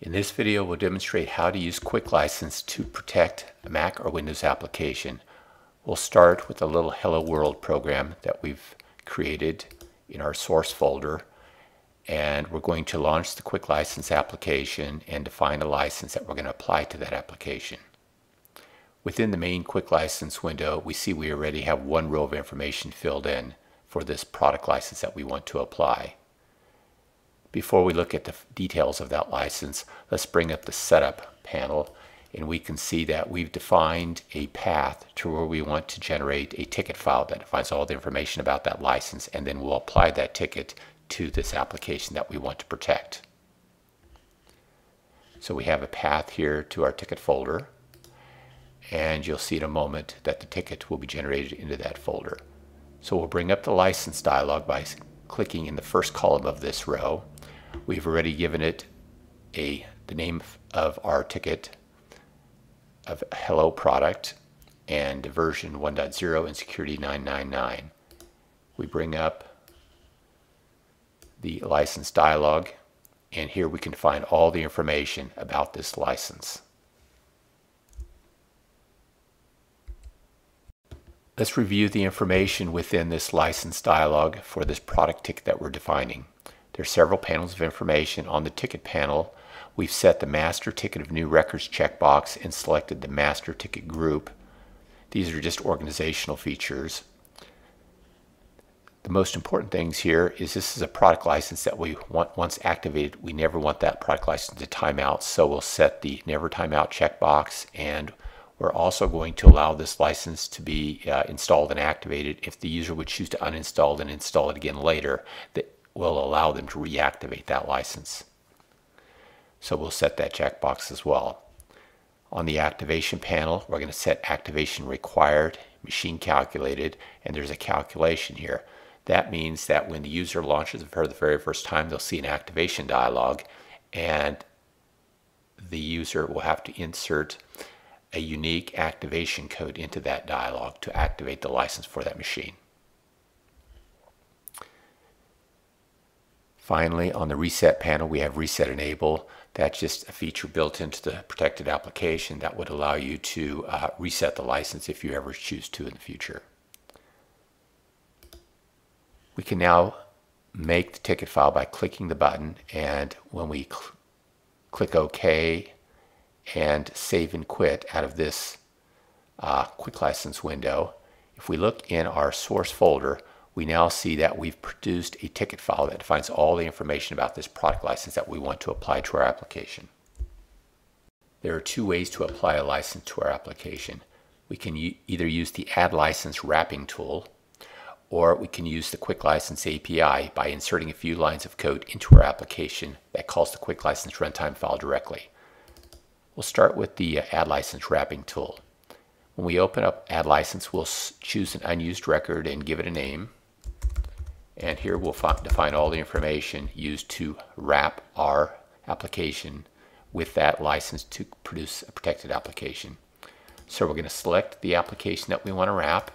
In this video, we'll demonstrate how to use Quick License to protect a Mac or Windows application. We'll start with a little Hello World program that we've created in our source folder. And we're going to launch the Quick License application and define a license that we're going to apply to that application. Within the main Quick License window, we see we already have one row of information filled in for this product license that we want to apply. Before we look at the details of that license, let's bring up the setup panel and we can see that we've defined a path to where we want to generate a ticket file that defines all the information about that license and then we'll apply that ticket to this application that we want to protect. So we have a path here to our ticket folder and you'll see in a moment that the ticket will be generated into that folder. So we'll bring up the license dialog by clicking in the first column of this row We've already given it a the name of our ticket of hello product and version 1.0 and security 999. We bring up the license dialog and here we can find all the information about this license. Let's review the information within this license dialog for this product ticket that we're defining. There are several panels of information. On the ticket panel, we've set the Master Ticket of New Records checkbox and selected the Master Ticket Group. These are just organizational features. The most important things here is this is a product license that we want once activated. We never want that product license to time out, so we'll set the Never Time Out checkbox and we're also going to allow this license to be uh, installed and activated if the user would choose to uninstall and install it again later. The will allow them to reactivate that license. So we'll set that checkbox as well. On the activation panel, we're going to set activation required, machine calculated, and there's a calculation here. That means that when the user launches for the very first time, they'll see an activation dialog, and the user will have to insert a unique activation code into that dialog to activate the license for that machine. Finally, on the reset panel, we have reset enable. That's just a feature built into the protected application that would allow you to uh, reset the license if you ever choose to in the future. We can now make the ticket file by clicking the button and when we cl click OK and save and quit out of this uh, quick license window, if we look in our source folder, we now see that we've produced a ticket file that defines all the information about this product license that we want to apply to our application. There are two ways to apply a license to our application. We can either use the Add License Wrapping tool, or we can use the Quick License API by inserting a few lines of code into our application that calls the Quick License runtime file directly. We'll start with the uh, Add License Wrapping tool. When we open up Add License, we'll choose an unused record and give it a name. And here we'll define all the information used to wrap our application with that license to produce a protected application. So we're going to select the application that we want to wrap.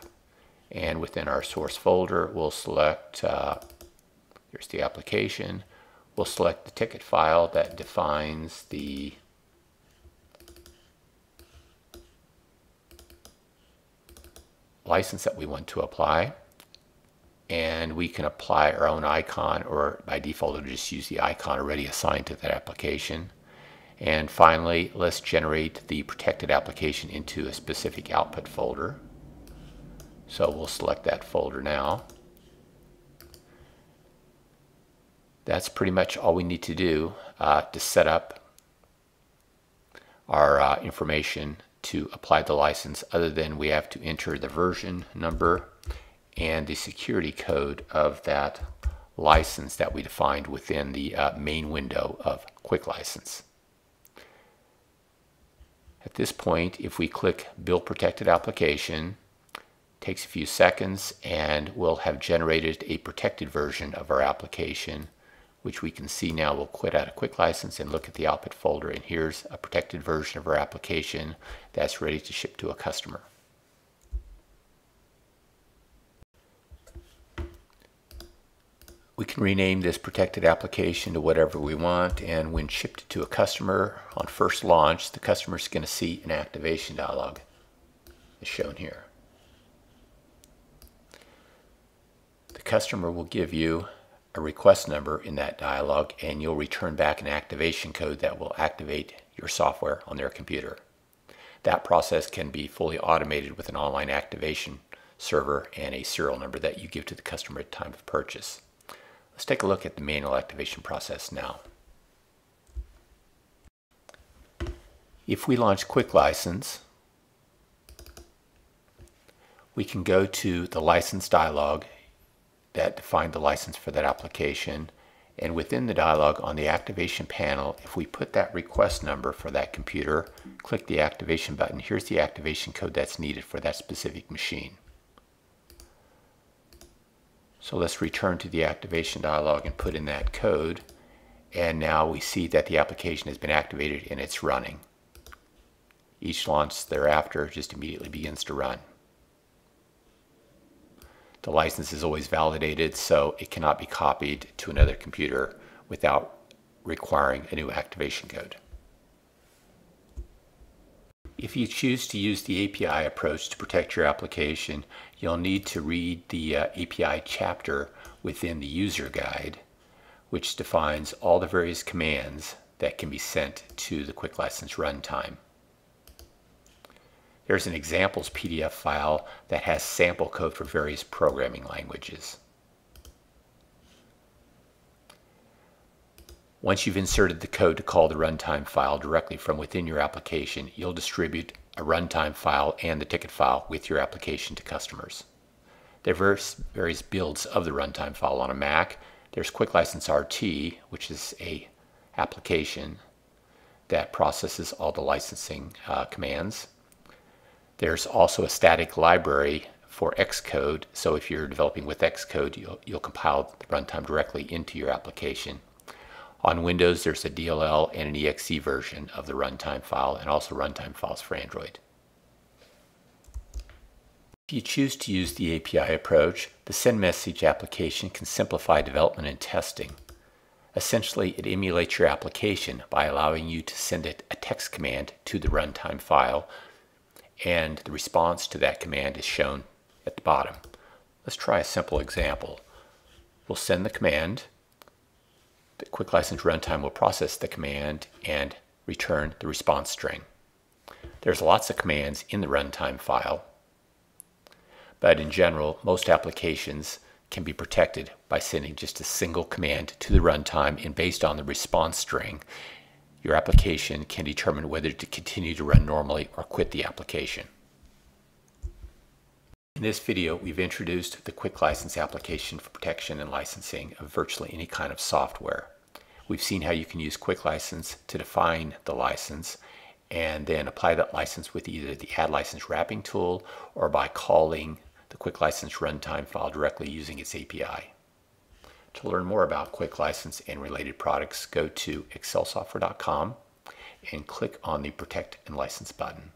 And within our source folder, we'll select, uh, here's the application. We'll select the ticket file that defines the license that we want to apply and we can apply our own icon or by default it'll just use the icon already assigned to that application. And finally, let's generate the protected application into a specific output folder. So we'll select that folder now. That's pretty much all we need to do uh, to set up our uh, information to apply the license other than we have to enter the version number and the security code of that license that we defined within the uh, main window of Quick License. At this point, if we click Build Protected Application, takes a few seconds and we'll have generated a protected version of our application which we can see now we'll quit out of quick license and look at the output folder and here's a protected version of our application that's ready to ship to a customer. We can rename this protected application to whatever we want and when shipped to a customer on first launch the customer is going to see an activation dialog as shown here. The customer will give you a request number in that dialog and you'll return back an activation code that will activate your software on their computer. That process can be fully automated with an online activation server and a serial number that you give to the customer at time of purchase. Let's take a look at the manual activation process now. If we launch Quick License, we can go to the license dialog that defined the license for that application. And within the dialog on the activation panel if we put that request number for that computer click the activation button. Here's the activation code that's needed for that specific machine so let's return to the activation dialog and put in that code. And now we see that the application has been activated and it's running. Each launch thereafter just immediately begins to run. The license is always validated, so it cannot be copied to another computer without requiring a new activation code. If you choose to use the API approach to protect your application, you'll need to read the uh, API chapter within the user guide, which defines all the various commands that can be sent to the Quick License runtime. There's an examples PDF file that has sample code for various programming languages. Once you've inserted the code to call the runtime file directly from within your application, you'll distribute a runtime file and the ticket file with your application to customers. There are various builds of the runtime file on a Mac. There's Quick License RT, which is a application that processes all the licensing uh, commands. There's also a static library for Xcode, so if you're developing with Xcode, you'll, you'll compile the runtime directly into your application. On Windows, there's a DLL and an EXE version of the runtime file and also runtime files for Android. If you choose to use the API approach, the send message application can simplify development and testing. Essentially, it emulates your application by allowing you to send it a text command to the runtime file, and the response to that command is shown at the bottom. Let's try a simple example. We'll send the command, the quick license runtime will process the command and return the response string. There's lots of commands in the runtime file, but in general, most applications can be protected by sending just a single command to the runtime and based on the response string, your application can determine whether to continue to run normally or quit the application. In this video, we've introduced the Quick License application for protection and licensing of virtually any kind of software. We've seen how you can use Quick License to define the license and then apply that license with either the Add License Wrapping tool or by calling the Quick License runtime file directly using its API. To learn more about Quick License and related products, go to excelsoftware.com and click on the Protect and License button.